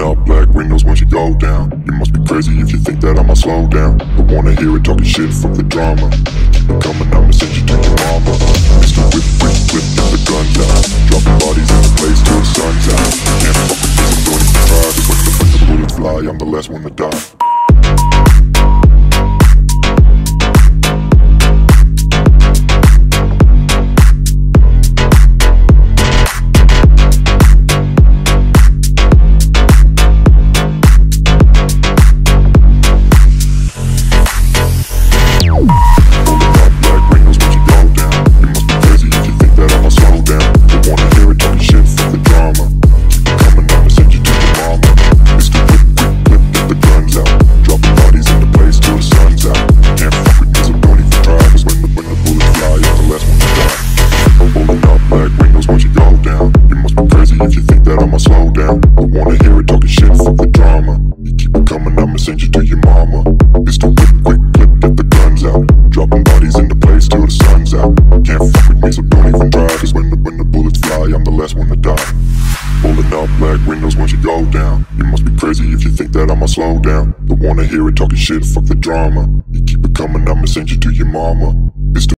Up black windows once you go down. You must be crazy if you think that I'ma slow down. But wanna hear it talking shit, fuck the drama. Keep it coming, I'ma send you to your mama. Mr. Whip, whip, whip, get the guns out. Dropping bodies in the place till sun's out. Can't fuck with this, I'm. Cause when the, when the bullets fly, I'm the last one to die. Place till the sun's out. Can't fuck with me, so don't even try. Cause when the, when the bullets fly, I'm the last one to die. Rolling up black windows once you go down. You must be crazy if you think that I'ma slow down. Don't wanna hear it talking shit, fuck the drama. You keep it coming, I'ma send you to your mama.